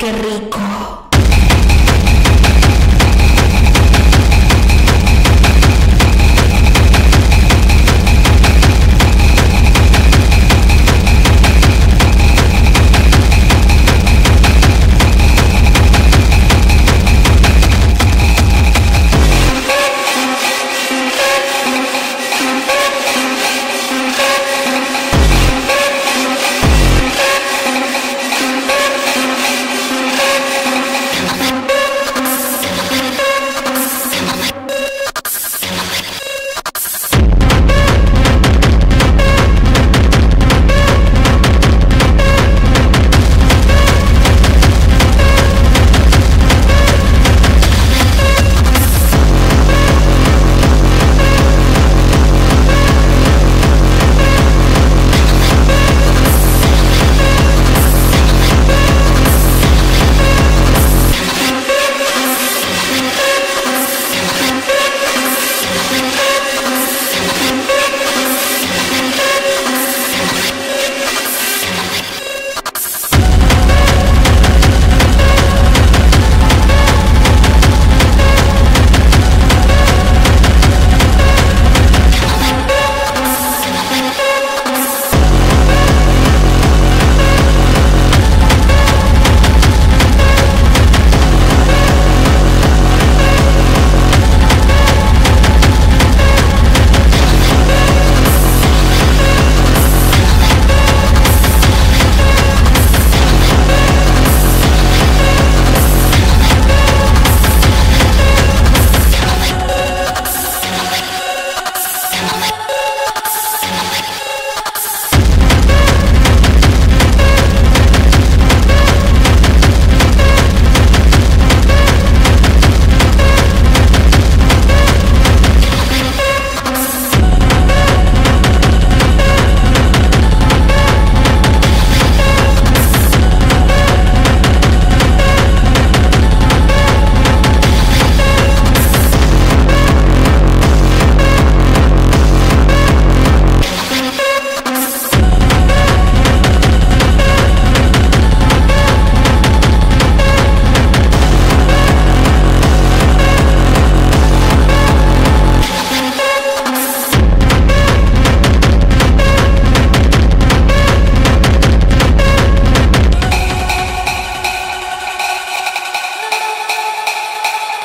qué rico.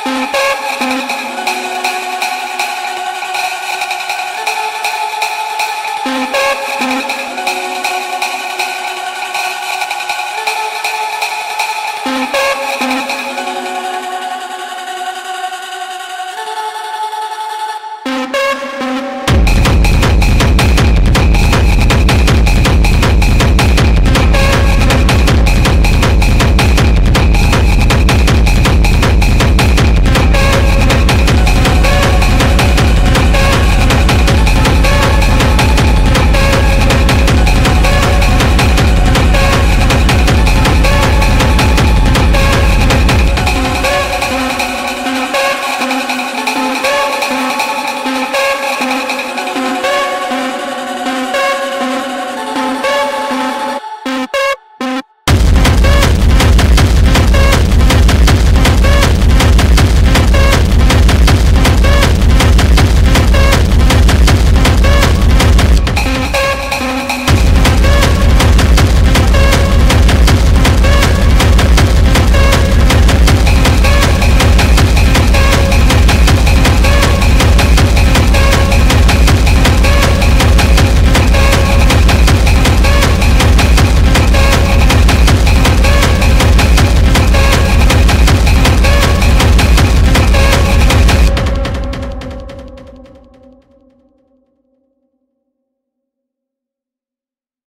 Música